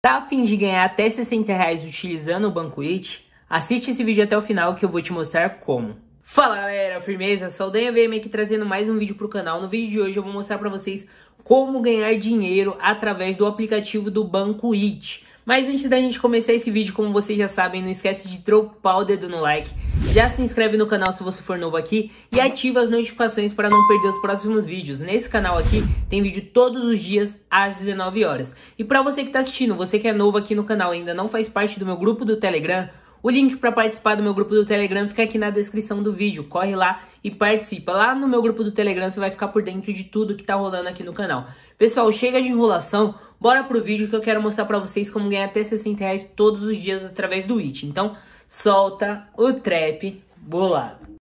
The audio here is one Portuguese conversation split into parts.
Tá a fim de ganhar até 60 reais utilizando o Banco It? Assiste esse vídeo até o final que eu vou te mostrar como. Fala galera, firmeza? Saldanha VM aqui trazendo mais um vídeo pro canal. No vídeo de hoje eu vou mostrar pra vocês como ganhar dinheiro através do aplicativo do Banco It. Mas antes da gente começar esse vídeo, como vocês já sabem, não esquece de dropar o dedo no like, já se inscreve no canal se você for novo aqui e ativa as notificações para não perder os próximos vídeos. Nesse canal aqui tem vídeo todos os dias às 19 horas. E para você que está assistindo, você que é novo aqui no canal e ainda não faz parte do meu grupo do Telegram, o link para participar do meu grupo do Telegram fica aqui na descrição do vídeo. Corre lá e participa. Lá no meu grupo do Telegram você vai ficar por dentro de tudo que tá rolando aqui no canal. Pessoal, chega de enrolação. Bora pro vídeo que eu quero mostrar pra vocês como ganhar até 60 reais todos os dias através do It. Então, solta o trap bolado.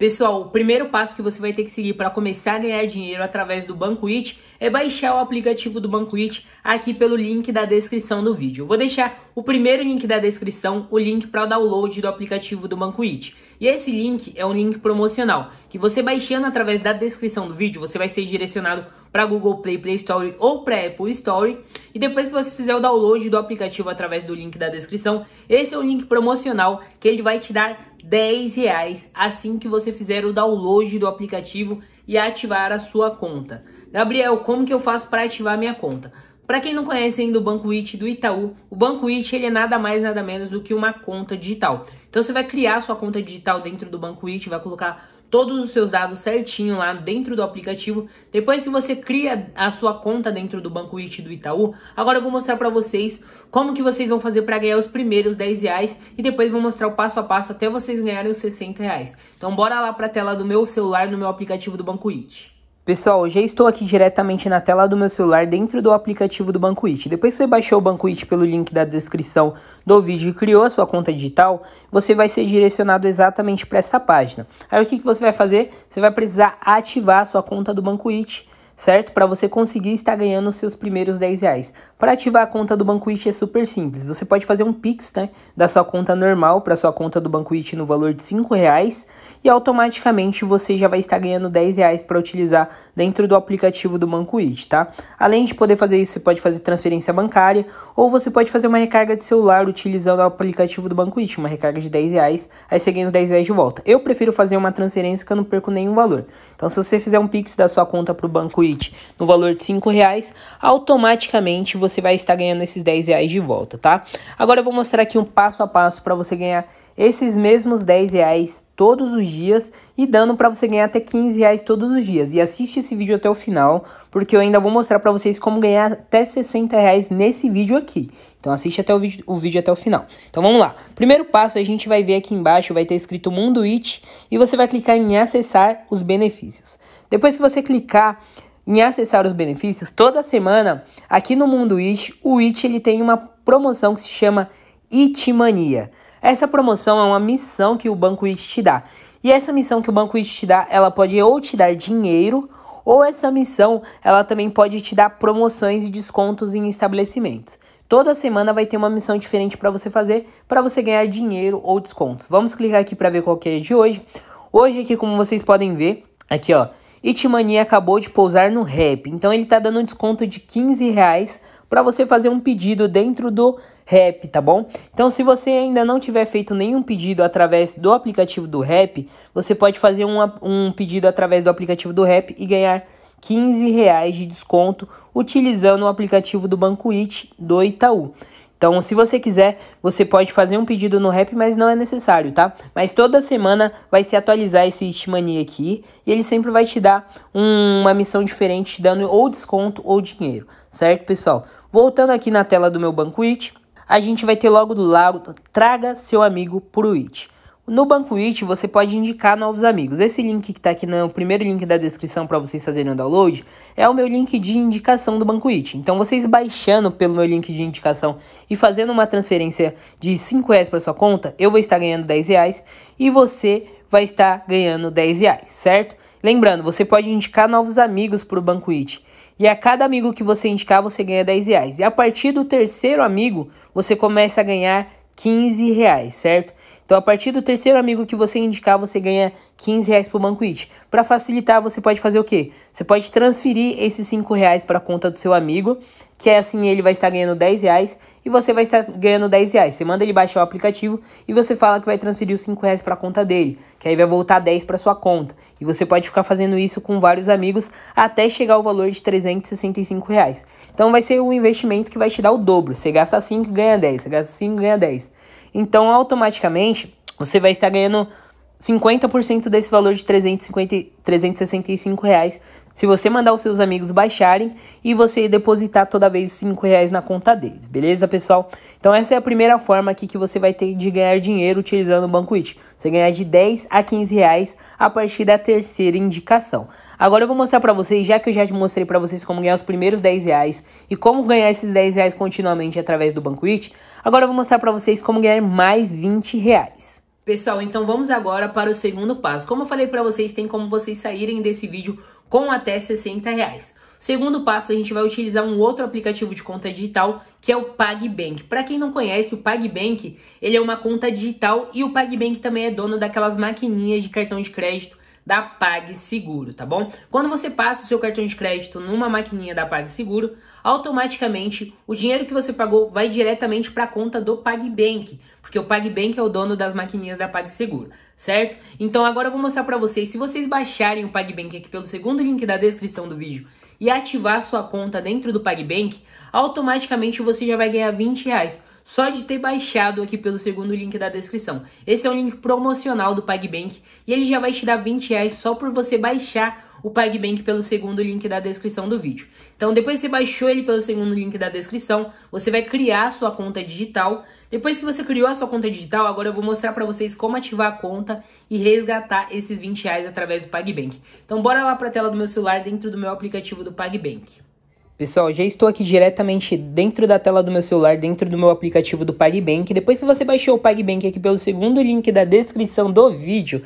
Pessoal, o primeiro passo que você vai ter que seguir para começar a ganhar dinheiro através do Banco It é baixar o aplicativo do Banco It aqui pelo link da descrição do vídeo. Eu vou deixar o primeiro link da descrição, o link para o download do aplicativo do Banco It. E esse link é um link promocional, que você baixando através da descrição do vídeo, você vai ser direcionado para Google Play, Play Store ou para Apple Store. E depois que você fizer o download do aplicativo através do link da descrição, esse é o link promocional que ele vai te dar 10 reais assim que você fizer o download do aplicativo e ativar a sua conta. Gabriel, como que eu faço para ativar minha conta? Para quem não conhece ainda o Banco It do Itaú, o Banco It ele é nada mais nada menos do que uma conta digital. Então você vai criar sua conta digital dentro do Banco It, vai colocar todos os seus dados certinho lá dentro do aplicativo. Depois que você cria a sua conta dentro do Banco It do Itaú, agora eu vou mostrar para vocês como que vocês vão fazer para ganhar os primeiros 10 reais e depois vou mostrar o passo a passo até vocês ganharem os 60 reais. Então bora lá para a tela do meu celular no meu aplicativo do Banco It. Pessoal, já estou aqui diretamente na tela do meu celular dentro do aplicativo do Banco It. Depois que você baixou o Banco It pelo link da descrição do vídeo e criou a sua conta digital, você vai ser direcionado exatamente para essa página. Aí o que, que você vai fazer? Você vai precisar ativar a sua conta do Banco It certo? Para você conseguir estar ganhando os seus primeiros 10 reais. Para ativar a conta do Banco It é super simples. Você pode fazer um Pix né, da sua conta normal para sua conta do Banco It no valor de 5 reais e automaticamente você já vai estar ganhando 10 reais para utilizar dentro do aplicativo do Banco It, tá? Além de poder fazer isso, você pode fazer transferência bancária ou você pode fazer uma recarga de celular utilizando o aplicativo do Banco It, uma recarga de 10 reais, aí você ganha os 10 reais de volta. Eu prefiro fazer uma transferência que eu não perco nenhum valor. Então se você fizer um Pix da sua conta para o Banco It No valor de 5 reais, automaticamente você vai estar ganhando esses 10 reais de volta, tá? Agora eu vou mostrar aqui um passo a passo para você ganhar esses mesmos 10 reais todos os dias e dando para você ganhar até 15 reais todos os dias. E assiste esse vídeo até o final, porque eu ainda vou mostrar para vocês como ganhar até 60 reais nesse vídeo aqui. Então assiste até o vídeo, o vídeo até o final. Então vamos lá. Primeiro passo, a gente vai ver aqui embaixo, vai ter escrito Mundo It e você vai clicar em acessar os benefícios. Depois que você clicar em acessar os benefícios, toda semana aqui no Mundo It, o It ele tem uma promoção que se chama Itmania. Essa promoção é uma missão que o Banco It te dá. E essa missão que o Banco It te dá, ela pode ou te dar dinheiro, ou essa missão, ela também pode te dar promoções e descontos em estabelecimentos. Toda semana vai ter uma missão diferente para você fazer, para você ganhar dinheiro ou descontos. Vamos clicar aqui para ver qual que é de hoje. Hoje aqui, como vocês podem ver, aqui ó, Itmania acabou de pousar no Rap, então ele tá dando um desconto de 15 reais para você fazer um pedido dentro do Rap, tá bom? Então se você ainda não tiver feito nenhum pedido através do aplicativo do Rap, você pode fazer um, um pedido através do aplicativo do Rap e ganhar 15 reais de desconto utilizando o aplicativo do Banco It do Itaú. Então, se você quiser, você pode fazer um pedido no rap, mas não é necessário, tá? Mas toda semana vai se atualizar esse Itmania aqui e ele sempre vai te dar um, uma missão diferente, te dando ou desconto ou dinheiro, certo, pessoal? Voltando aqui na tela do meu Banco It, a gente vai ter logo do lado, traga seu amigo pro It. No Banco It você pode indicar novos amigos. Esse link que está aqui no primeiro link da descrição para vocês fazerem o download é o meu link de indicação do Banco It. Então vocês baixando pelo meu link de indicação e fazendo uma transferência de 5 reais para sua conta, eu vou estar ganhando 10 reais e você vai estar ganhando 10 reais, certo? Lembrando, você pode indicar novos amigos para o Banco It. E a cada amigo que você indicar, você ganha 10 reais. E a partir do terceiro amigo, você começa a ganhar 15 reais, certo? Então, a partir do terceiro amigo que você indicar, você ganha 15 reais pro Banquit. Para facilitar, você pode fazer o quê? Você pode transferir esses 5 reais para a conta do seu amigo, que é assim ele vai estar ganhando 10 reais e você vai estar ganhando 10 reais. Você manda ele baixar o aplicativo e você fala que vai transferir os 5 reais para a conta dele, que aí vai voltar 10 para sua conta. E você pode ficar fazendo isso com vários amigos até chegar ao valor de 365 reais. Então vai ser um investimento que vai te dar o dobro. Você gasta 5 ganha 10, você gasta 5 ganha 10. Então automaticamente você vai estar ganhando 50% desse valor de 350, 365 reais se você mandar os seus amigos baixarem e você depositar toda vez 5 reais na conta deles, beleza, pessoal? Então essa é a primeira forma aqui que você vai ter de ganhar dinheiro utilizando o Banco It. Você ganhar de 10 a 15 reais a partir da terceira indicação. Agora eu vou mostrar para vocês, já que eu já mostrei para vocês como ganhar os primeiros 10 reais e como ganhar esses 10 reais continuamente através do Banco It, agora eu vou mostrar para vocês como ganhar mais 20 reais. Pessoal, então vamos agora para o segundo passo. Como eu falei para vocês, tem como vocês saírem desse vídeo com até 60 reais. Segundo passo, a gente vai utilizar um outro aplicativo de conta digital, que é o PagBank. Para quem não conhece, o PagBank, ele é uma conta digital e o PagBank também é dono daquelas maquininhas de cartão de crédito da PagSeguro, tá bom? Quando você passa o seu cartão de crédito numa maquininha da PagSeguro, automaticamente o dinheiro que você pagou vai diretamente para a conta do PagBank, porque o PagBank é o dono das maquininhas da PagSeguro, certo? Então agora eu vou mostrar para vocês, se vocês baixarem o PagBank aqui pelo segundo link da descrição do vídeo e ativar sua conta dentro do PagBank, automaticamente você já vai ganhar 20 reais só de ter baixado aqui pelo segundo link da descrição. Esse é um link promocional do PagBank e ele já vai te dar 20 reais só por você baixar o PagBank pelo segundo link da descrição do vídeo. Então, depois que você baixou ele pelo segundo link da descrição, você vai criar sua conta digital. Depois que você criou a sua conta digital, agora eu vou mostrar para vocês como ativar a conta e resgatar esses 20 reais através do PagBank. Então, bora lá para a tela do meu celular dentro do meu aplicativo do PagBank. Pessoal, já estou aqui diretamente dentro da tela do meu celular, dentro do meu aplicativo do PagBank. Depois que você baixou o PagBank aqui pelo segundo link da descrição do vídeo,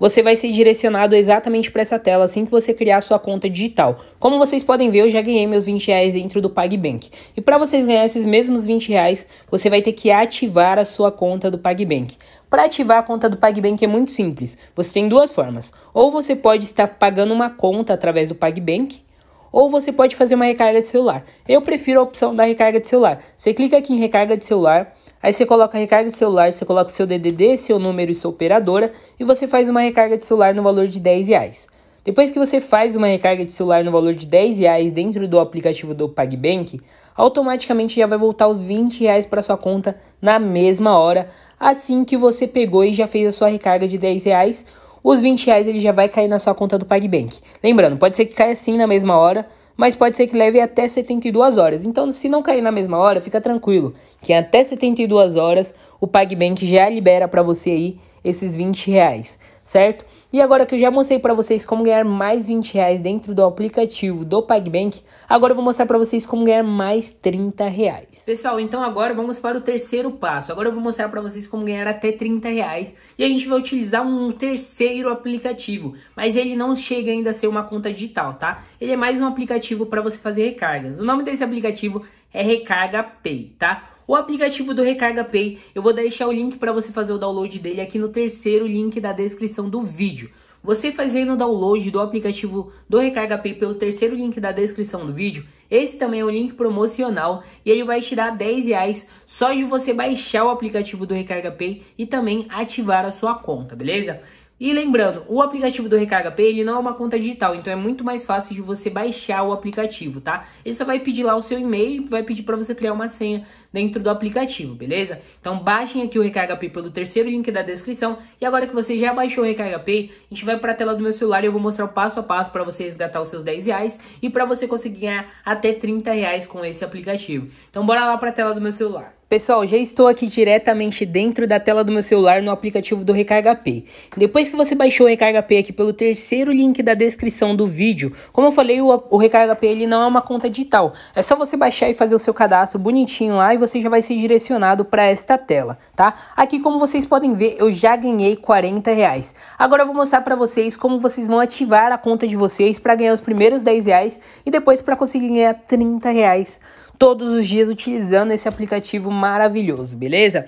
você vai ser direcionado exatamente para essa tela assim que você criar sua conta digital. Como vocês podem ver, eu já ganhei meus 20 reais dentro do PagBank. E para vocês ganhar esses mesmos 20 reais, você vai ter que ativar a sua conta do PagBank. Para ativar a conta do PagBank é muito simples. Você tem duas formas. Ou você pode estar pagando uma conta através do PagBank, ou você pode fazer uma recarga de celular. Eu prefiro a opção da recarga de celular. Você clica aqui em recarga de celular, aí você coloca recarga de celular, você coloca o seu DDD, seu número e sua operadora e você faz uma recarga de celular no valor de 10 reais. Depois que você faz uma recarga de celular no valor de 10 reais dentro do aplicativo do PagBank, automaticamente já vai voltar os 20 reais para sua conta na mesma hora, assim que você pegou e já fez a sua recarga de 10 reais os 20 reais ele já vai cair na sua conta do PagBank. Lembrando, pode ser que caia sim na mesma hora, mas pode ser que leve até 72 horas. Então, se não cair na mesma hora, fica tranquilo, que até 72 horas o PagBank já libera para você aí esses 20 reais, certo? E agora que eu já mostrei para vocês como ganhar mais 20 reais dentro do aplicativo do PagBank, agora eu vou mostrar para vocês como ganhar mais 30 reais. Pessoal, então agora vamos para o terceiro passo. Agora eu vou mostrar para vocês como ganhar até 30 reais e a gente vai utilizar um terceiro aplicativo, mas ele não chega ainda a ser uma conta digital, tá? Ele é mais um aplicativo para você fazer recargas. O nome desse aplicativo é Recarga Pay, tá? O aplicativo do Recarga Pay, eu vou deixar o link para você fazer o download dele aqui no terceiro link da descrição do vídeo. Você fazendo o download do aplicativo do Recarga Pay pelo terceiro link da descrição do vídeo, esse também é um link promocional e ele vai te dar 10 reais só de você baixar o aplicativo do Recarga Pay e também ativar a sua conta, beleza? E lembrando, o aplicativo do Recarga Pay ele não é uma conta digital, então é muito mais fácil de você baixar o aplicativo, tá? Ele só vai pedir lá o seu e-mail e vai pedir para você criar uma senha dentro do aplicativo, beleza? Então baixem aqui o Recarga Pay pelo terceiro link da descrição. E agora que você já baixou o Recarga Pay, a gente vai para a tela do meu celular e eu vou mostrar o passo a passo para você resgatar os seus 10 reais e para você conseguir ganhar até 30 reais com esse aplicativo. Então bora lá para a tela do meu celular. Pessoal, já estou aqui diretamente dentro da tela do meu celular no aplicativo do Recarga Pay. Depois que você baixou o Recarga Pay aqui pelo terceiro link da descrição do vídeo, como eu falei, o, Recarga Pay ele não é uma conta digital. É só você baixar e fazer o seu cadastro bonitinho lá e você já vai ser direcionado para esta tela, tá? Aqui, como vocês podem ver, eu já ganhei 40 reais. Agora eu vou mostrar para vocês como vocês vão ativar a conta de vocês para ganhar os primeiros 10 reais e depois para conseguir ganhar 30 reais todos os dias utilizando esse aplicativo maravilhoso, beleza?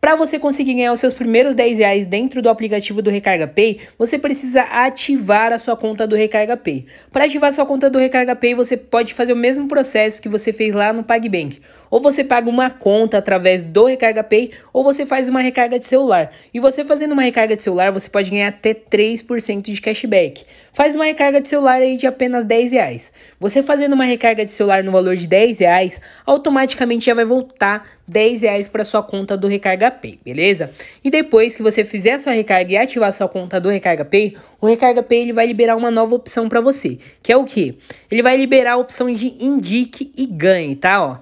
Para você conseguir ganhar os seus primeiros 10 reais dentro do aplicativo do Recarga Pay, você precisa ativar a sua conta do Recarga Pay. Para ativar a sua conta do Recarga Pay, você pode fazer o mesmo processo que você fez lá no PagBank. Ou você paga uma conta através do Recarga Pay, ou você faz uma recarga de celular. E você fazendo uma recarga de celular, você pode ganhar até 3% de cashback. Faz uma recarga de celular aí de apenas 10 reais. Você fazendo uma recarga de celular no valor de 10 reais, automaticamente já vai voltar 10 reais para sua conta do Recarga Pay, beleza? E depois que você fizer a sua recarga e ativar sua conta do Recarga Pay, o Recarga Pay ele vai liberar uma nova opção para você, que é o que? Ele vai liberar a opção de indique e ganhe, tá? Ó,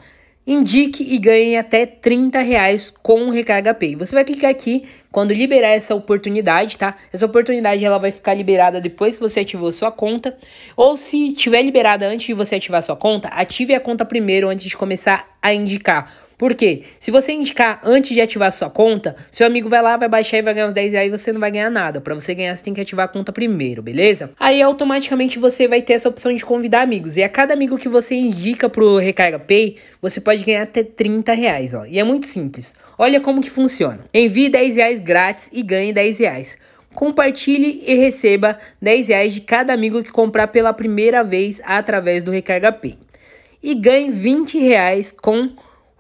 indique e ganhe até 30 reais com o Recarga Pay. Você vai clicar aqui quando liberar essa oportunidade, tá? Essa oportunidade ela vai ficar liberada depois que você ativou sua conta. Ou se tiver liberada antes de você ativar sua conta, ative a conta primeiro antes de começar a indicar por quê? Se você indicar antes de ativar sua conta, seu amigo vai lá, vai baixar e vai ganhar uns 10 reais e você não vai ganhar nada. Para você ganhar, você tem que ativar a conta primeiro, beleza? Aí automaticamente você vai ter essa opção de convidar amigos. E a cada amigo que você indica pro Recarga Pay, você pode ganhar até 30 reais, ó. E é muito simples. Olha como que funciona. Envie 10 reais grátis e ganhe 10 reais. Compartilhe e receba 10 reais de cada amigo que comprar pela primeira vez através do Recarga Pay. E ganhe 20 reais com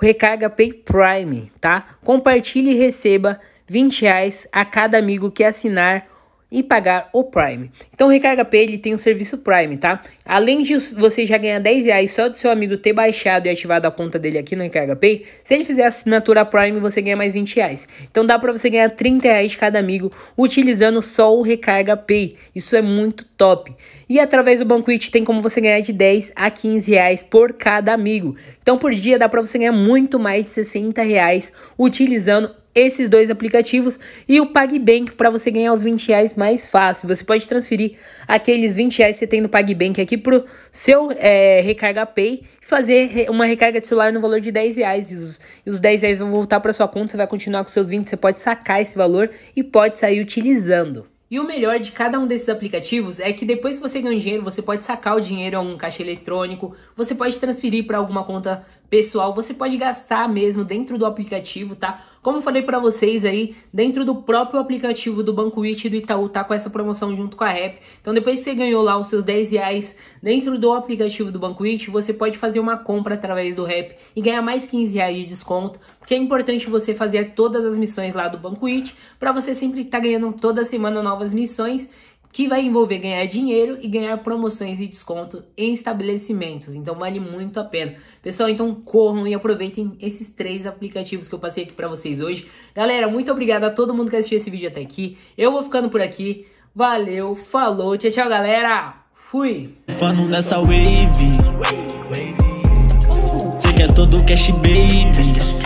o Recarga Pay Prime, tá? Compartilhe e receba 20 reais a cada amigo que assinar e pagar o Prime. Então o Recarga Pay ele tem o um serviço Prime, tá? Além de você já ganhar 10 reais só do seu amigo ter baixado e ativado a conta dele aqui no Recarga Pay, se ele fizer assinatura Prime você ganha mais 20 reais. Então dá para você ganhar 30 reais de cada amigo utilizando só o Recarga Pay. Isso é muito top. E através do Banquet tem como você ganhar de 10 a 15 reais por cada amigo. Então por dia dá para você ganhar muito mais de 60 reais utilizando esses dois aplicativos e o PagBank para você ganhar os 20 reais mais fácil. Você pode transferir aqueles 20 reais que você tem no PagBank aqui pro seu é, Recarga Pay e fazer uma recarga de celular no valor de 10 reais. E os, e os 10 reais vão voltar para sua conta, você vai continuar com seus 20, você pode sacar esse valor e pode sair utilizando. E o melhor de cada um desses aplicativos é que depois que você ganha dinheiro, você pode sacar o dinheiro em algum caixa eletrônico, você pode transferir para alguma conta pessoal, você pode gastar mesmo dentro do aplicativo, tá? Como eu falei para vocês aí, dentro do próprio aplicativo do Banco It do Itaú tá com essa promoção junto com a Rap. Então depois que você ganhou lá os seus 10 reais dentro do aplicativo do Banco It, você pode fazer uma compra através do Rap e ganhar mais 15 reais de desconto. Porque é importante você fazer todas as missões lá do Banco It para você sempre estar tá ganhando toda semana novas missões que vai envolver ganhar dinheiro e ganhar promoções e desconto em estabelecimentos. Então vale muito a pena. Pessoal, então corram e aproveitem esses três aplicativos que eu passei aqui para vocês hoje. Galera, muito obrigado a todo mundo que assistiu esse vídeo até aqui. Eu vou ficando por aqui. Valeu, falou, tchau, tchau, galera. Fui. Fano nessa wave. Você quer todo cash, baby.